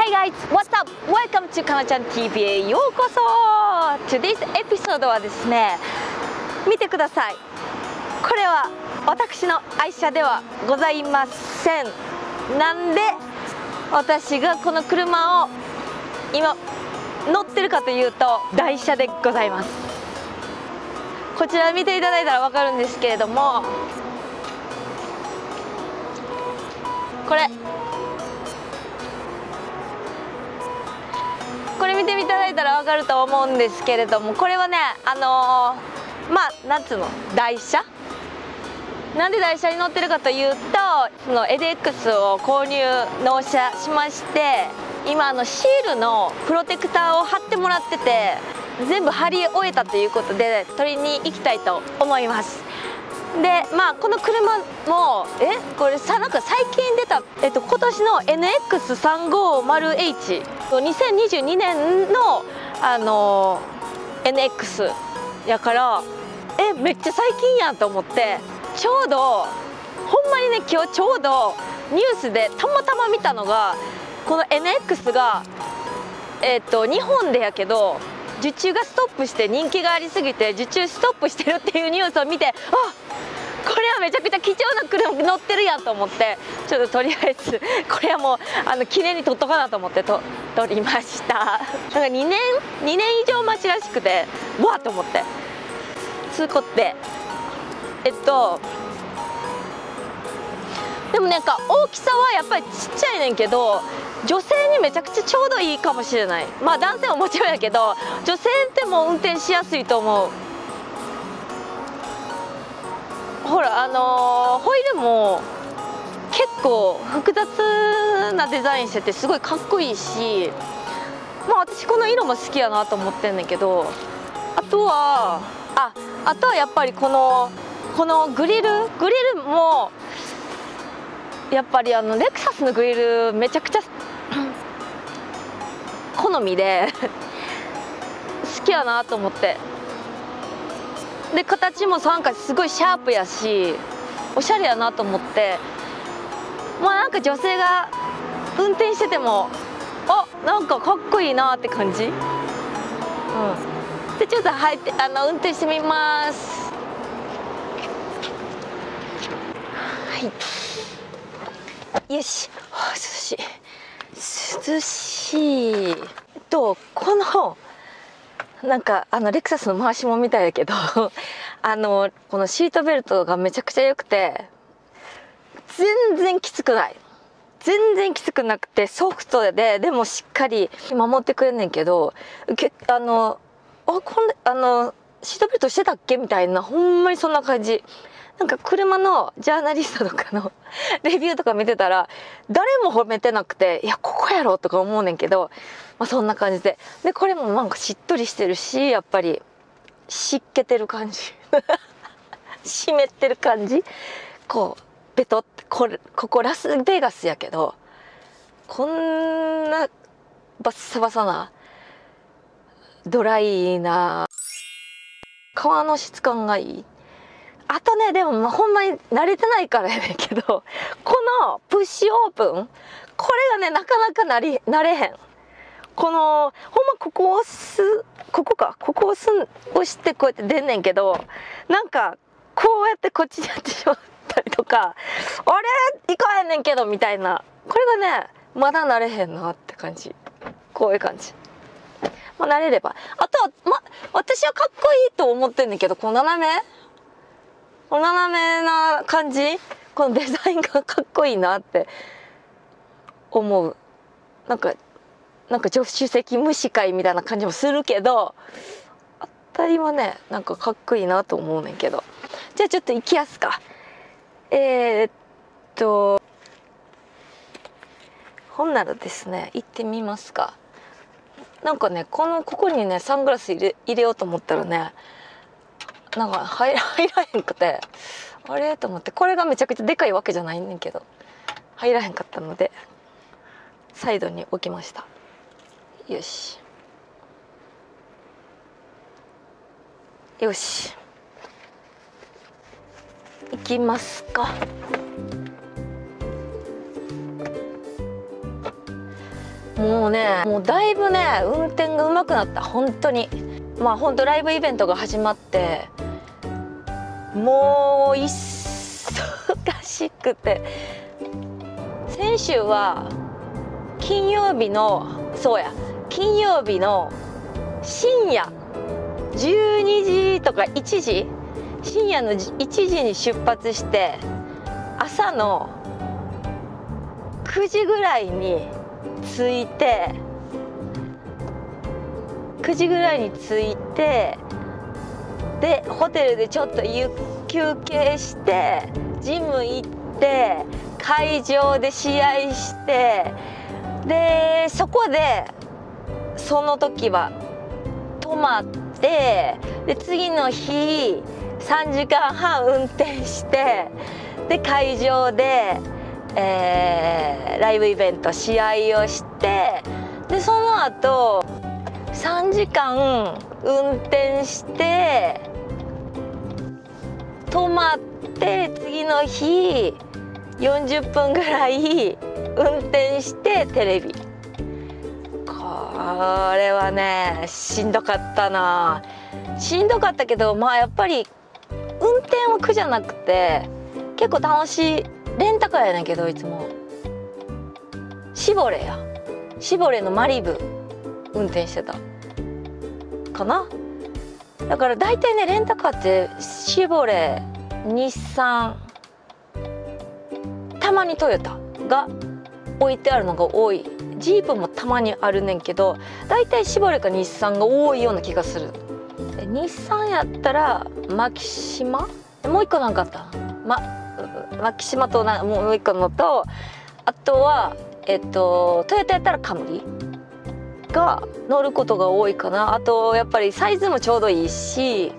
Hey guys, what's up? Welcome to かなちゃん TV へようこそ。Today's episode はですね見てください。これは私の愛車ではございません。なんで私がこの車を今乗ってるかというと台車でございます。こちら見ていただいたら分かるんですけれどもこれこれ見ていただいたら分かると思うんですけれどもこれはねあのー、まあなんつうの？台車？なんで台車に乗ってるかというとその EDX を購入納車しまして今あのシールのプロテクターを貼ってもらってて全部貼り終えたということで取りに行きたいと思います。でまあこの車もえ？これさなんか最近出た、えっと、今年の NX350H NX350H2022 年のあの NX やからえめっちゃ最近やんと思ってちょうどほんまにね今日ちょうどニュースでたまたま見たのがこの NX がえっと日本でやけど受注がストップして人気がありすぎて受注ストップしてるっていうニュースを見てあこれはめちゃくちゃ貴重な車乗ってるやんと思ってちょっととりあえずこれはもうあの記念に撮っとかなと思ってと撮りました。なんか2年2年以上待ちらしくてわっと思って。通行ってえっとでもなんか大きさはやっぱりちっちゃいねんけど女性にめちゃくちゃちょうどいいかもしれない。まあ男性ももちろんやけど女性ってもう運転しやすいと思う。ほらあのー、ホイールも結構複雑なデザインしててすごいかっこいいしまあ私この色も好きやなと思ってんねんけどあとはああとはやっぱりこのこのグリルグリルもやっぱりあのレクサスのグリルめちゃくちゃ 好みで 好きやなと思って。で形もなんかすごいシャープやしおしゃれやなと思って。まあなんか女性が運転しててもあなんかかっこいいなって感じ。うん。でちょっと入ってあの運転してみます。はい。よし、涼しい。涼しい。とこのなんかあのレクサスの回しもみたいだけど あのこのシートベルトがめちゃくちゃ良くて全然きつくない。全然きつくなくてソフトででもしっかり守ってくれんねんけどけあのあこんあのシートベルトしてたっけ？みたいなほんまにそんな感じ。なんか車のジャーナリストとかの レビューとか見てたら誰も褒めてなくていやここやろとか思うねんけど、まあ、そんな感じで。でこれもなんかしっとりしてるしやっぱり湿気てる感じ。湿ってる感じ。こうベトってこれここラスベガスやけどこんなバッサバサなドライな革の質感がいい。あとねでも、まあ、ほんまに慣れてないからやねんけど このプッシュオープンこれがねなかなかなり慣れへん。このほんまここを押すここかここを押す押してこうやって出んねんけどなんかこうやってこっちにやってしまったりとか あれ？いかへんねんけどみたいな。これがねまだ慣れへんなって感じ。こういう感じ。まあ慣れれば。あとはま私はかっこいいと思ってんねんけどこの斜め。お斜めな感じ？このデザインがかっこいいなって思う。なんかなんか助手席無視会みたいな感じもするけどあたりはねなんかかっこいいなと思うねんけど。じゃあちょっと行きやすか。えー、っとほんならですね行ってみますか。なんかねこのここにねサングラス入れ入れようと思ったらねなんか 入らへんくてあれ？と思ってこれがめちゃくちゃでかいわけじゃないねんけど入らへんかったのでサイドに置きました。よし。よし。行きますか。もうねもうだいぶね運転が上手くなった。本当に。まあ本当ライブイベントが始まってもう忙しくて。先週は金曜日のそうや。金曜日の深夜。12時とか1時。深夜の1時に出発して朝の9時ぐらいに着いて9時ぐらいに着いてでホテルでちょっと休憩してジム行って会場で試合してでそこでその時は泊まってで次の日3時間半運転してで会場で、えー、ライブイベント試合をしてでその後3時間運転して泊まって次の日40分ぐらい運転してテレビ。これはねしんどかったな。しんどかったけどまあやっぱり運転は苦じゃなくて結構楽しいレンタカーやねんけどいつも。シボレや。シボレのマリブ運転してた。かな？だから大体ねレンタカーってシボレ日産たまにトヨタが置いてあるのが多い。ジープもたまにあるねんけど大体シボレか日産が多いような気がする。日産やったらマキシマ？もう一個なんかあった？まマキシマとなもう一個のとあとはえっとトヨタやったらカムリ？が乗ることが多いかな。あとやっぱりサイズもちょうどいいし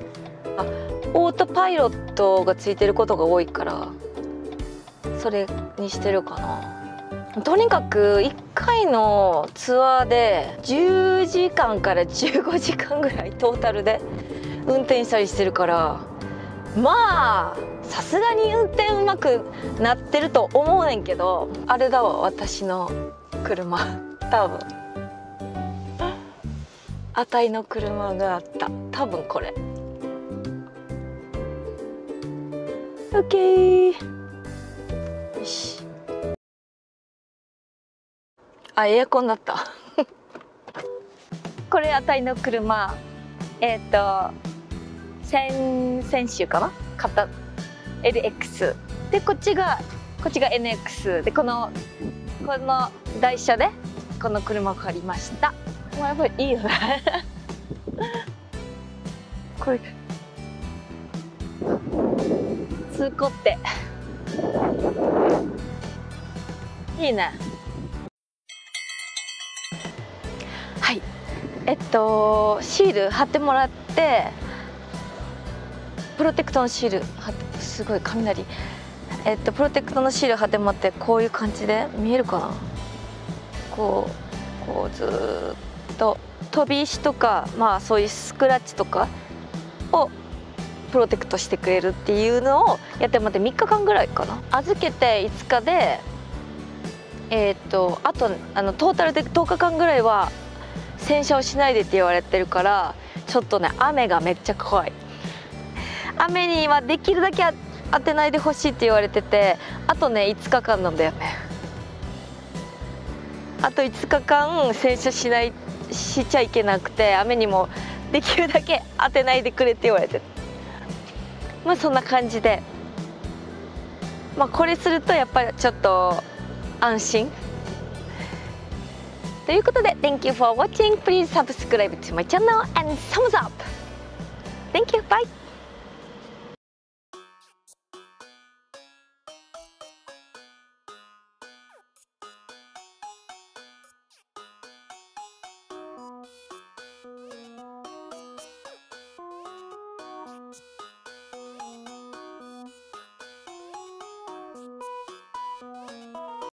オートパイロットがついてることが多いからそれにしてるかな。とにかく1回のツアーで10時間から15時間ぐらいトータルで運転したりしてるからまあさすがに運転うまくなってると思うねんけどあれだわ私の車。多分。あたいの車があった。多分これ。OK よし。あエアコンだった。これあたいの車えっ、ー、と先先週かな？買った。LX でこっちがこっちが NX でこのこの台車でこの車を借りました。もうやっぱりいいよね。これ。通行って。いいね。はい。えっとシール貼ってもらってプロテクトのシール貼ってすごい雷。えっとプロテクトのシール貼ってもらってこういう感じで見えるかな？こうこうずっとと飛び石とかまあそういうスクラッチとかをプロテクトしてくれるっていうのをやってもらって3日間ぐらいかな。預けて5日でえー、っとあとあのトータルで10日間ぐらいは洗車をしないでって言われてるからちょっとね雨がめっちゃ怖い。雨にはできるだけ当てないでほしいって言われててあとね5日間なんだよね。あと5日間洗車しないしちゃいけなくて雨にもできるだけ当てないでくれって言われてまあそんな感じでまあこれするとやっぱりちょっと安心ということで Thank you for watching please subscribe to my channel and thumbs up Thank you bye